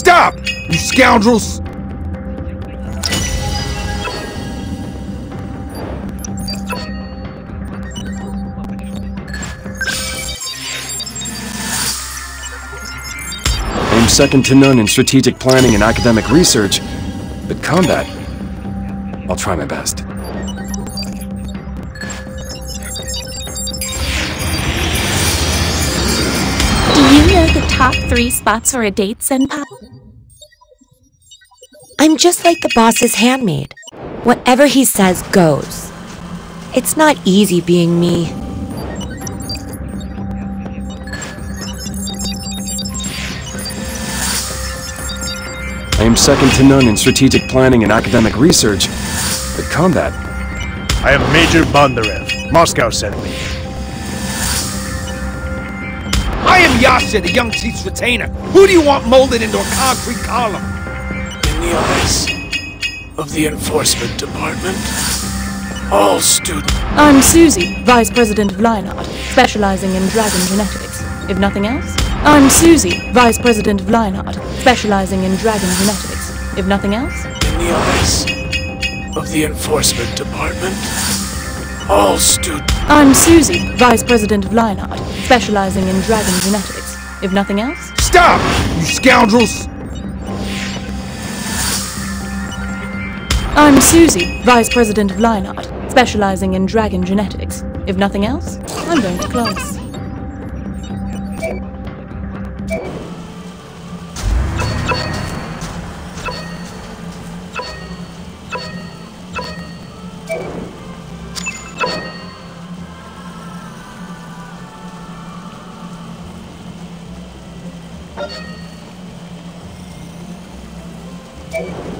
Stop! You scoundrels! I'm second to none in strategic planning and academic research, but combat, I'll try my best. Top three spots for a date, Senpai? I'm just like the boss's handmaid. Whatever he says goes. It's not easy being me. I am second to none in strategic planning and academic research, but combat, I am Major Bondarev. Moscow sent me. I Yasha, the young chief's retainer. Who do you want molded into a concrete column? In the eyes of the Enforcement Department, all students. I'm Susie, Vice President of Lionheart, specializing in dragon genetics. If nothing else, I'm Susie, Vice President of Lionheart, specializing in dragon genetics. If nothing else, In the eyes of the Enforcement Department, all students. I'm Susie, Vice President of Lionheart, specializing in dragon genetics. If nothing else... Stop, you scoundrels! I'm Susie, Vice President of Lionheart, specializing in dragon genetics. If nothing else, I'm going to class. Thank Thank you.